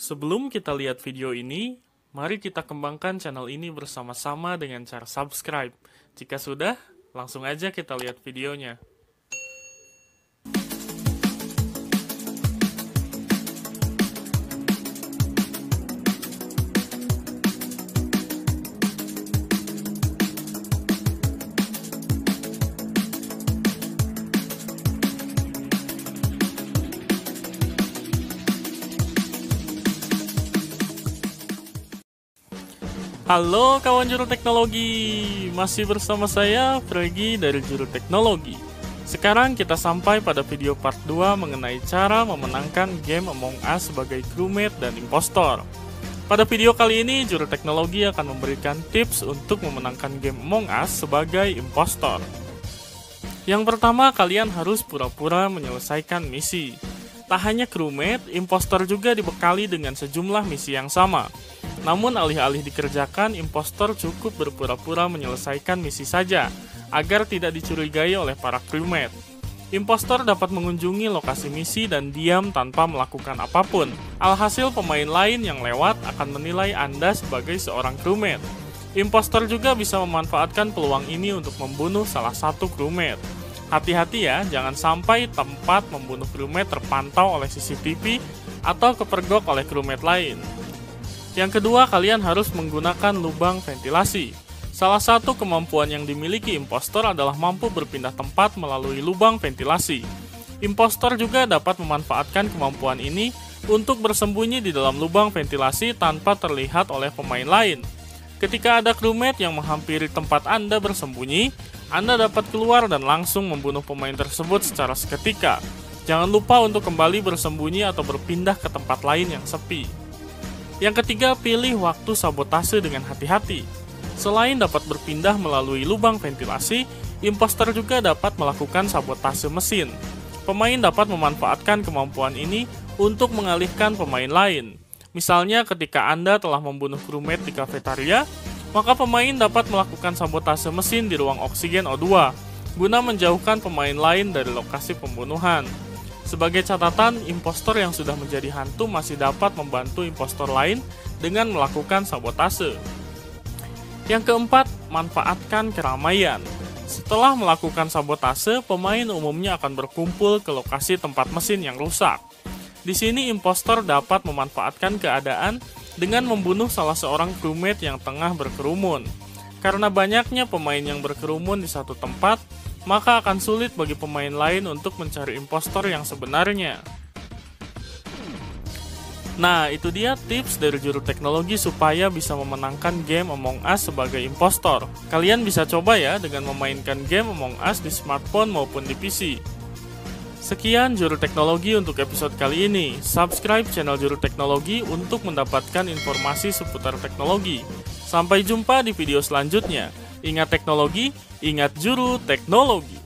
Sebelum kita lihat video ini, mari kita kembangkan channel ini bersama-sama dengan cara subscribe. Jika sudah, langsung aja kita lihat videonya. Halo kawan juru teknologi, masih bersama saya Fregi dari juru teknologi. Sekarang kita sampai pada video part 2 mengenai cara memenangkan game Among Us sebagai crewmate dan impostor. Pada video kali ini, juru teknologi akan memberikan tips untuk memenangkan game Among Us sebagai impostor. Yang pertama, kalian harus pura-pura menyelesaikan misi. Tak hanya crewmate, impostor juga dibekali dengan sejumlah misi yang sama. Namun alih-alih dikerjakan, impostor cukup berpura-pura menyelesaikan misi saja, agar tidak dicurigai oleh para crewmate. Impostor dapat mengunjungi lokasi misi dan diam tanpa melakukan apa pun. Alhasil pemain lain yang lewat akan menilai Anda sebagai seorang crewmate. Impostor juga bisa memanfaatkan peluang ini untuk membunuh salah satu crewmate. Hati-hati ya, jangan sampai tempat membunuh crewmate terpantau oleh CCTV atau kepergok oleh crewmate lain. Yang kedua, kalian harus menggunakan lubang ventilasi. Salah satu kemampuan yang dimiliki impostor adalah mampu berpindah tempat melalui lubang ventilasi. Impostor juga dapat memanfaatkan kemampuan ini untuk bersembunyi di dalam lubang ventilasi tanpa terlihat oleh pemain lain. Ketika ada crewmate yang menghampiri tempat Anda bersembunyi, Anda dapat keluar dan langsung membunuh pemain tersebut secara seketika. Jangan lupa untuk kembali bersembunyi atau berpindah ke tempat lain yang sepi. Yang ketiga, pilih waktu sabotase dengan hati-hati. Selain dapat berpindah melalui lubang ventilasi, imposter juga dapat melakukan sabotase mesin. Pemain dapat memanfaatkan kemampuan ini untuk mengalihkan pemain lain. Misalnya ketika Anda telah membunuh crewmate di kafetaria, maka pemain dapat melakukan sabotase mesin di ruang oksigen O2 guna menjauhkan pemain lain dari lokasi pembunuhan. Sebagai catatan, impostor yang sudah menjadi hantu masih dapat membantu impostor lain dengan melakukan sabotase. Yang keempat, manfaatkan keramaian. Setelah melakukan sabotase, pemain umumnya akan berkumpul ke lokasi tempat mesin yang rusak. Di sini impostor dapat memanfaatkan keadaan dengan membunuh salah seorang crewmate yang tengah berkerumun. Karena banyaknya pemain yang berkerumun di satu tempat, maka akan sulit bagi pemain lain untuk mencari impostor yang sebenarnya. Nah, itu dia tips dari juru teknologi supaya bisa memenangkan game Among Us sebagai impostor. Kalian bisa coba ya dengan memainkan game Among Us di smartphone maupun di PC. Sekian juru teknologi untuk episode kali ini. Subscribe channel juru teknologi untuk mendapatkan informasi seputar teknologi. Sampai jumpa di video selanjutnya. Ingat teknologi, ingat juru teknologi.